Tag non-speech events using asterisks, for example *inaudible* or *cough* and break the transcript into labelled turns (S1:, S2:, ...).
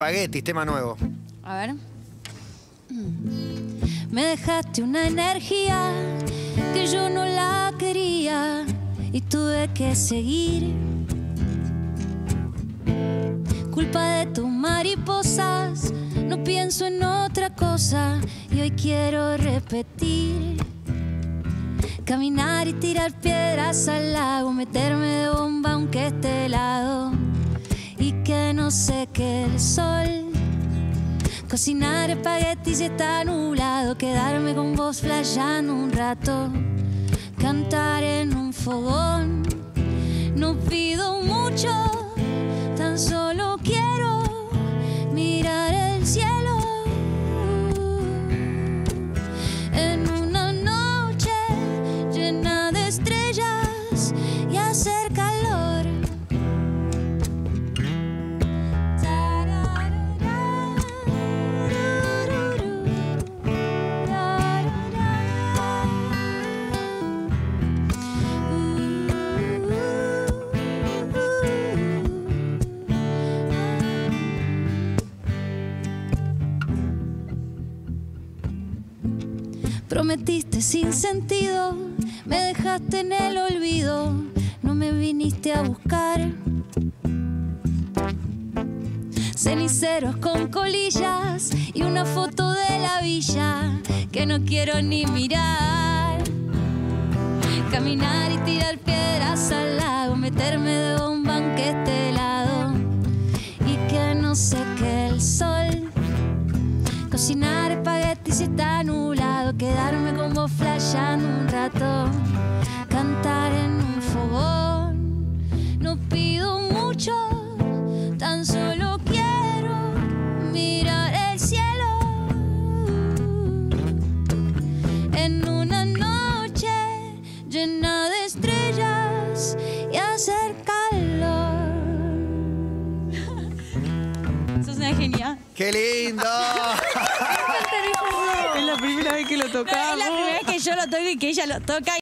S1: Espaguetis, tema nuevo.
S2: A ver. Me dejaste una energía que yo no la quería y tuve que seguir. Culpa de tus mariposas, no pienso en otra cosa y hoy quiero repetir. Caminar y tirar piedras al lago, meterme de bomba aunque esté helado Cocinar espaguetis está nublado, quedarme con vos flayando un rato, cantar en un fogón. No pido Prometiste sin sentido, me dejaste en el olvido, no me viniste a buscar. Ceniceros con colillas y una foto de la villa que no quiero ni mirar. Caminar y tirar piedras al lago, meterme de bomba aunque esté helado y que no seque el sol. Cocinar espaguetis si está quedarme como flasheando un rato, cantar en un fogón. No pido mucho, tan solo quiero mirar el cielo. En una noche llena de estrellas y hacer calor. *laughs* Sos una genia.
S1: ¡Qué lindo! *laughs*
S3: Es vez que lo
S2: Es
S3: tocamos.
S2: la primera vez que yo lo toco y que ella lo toca.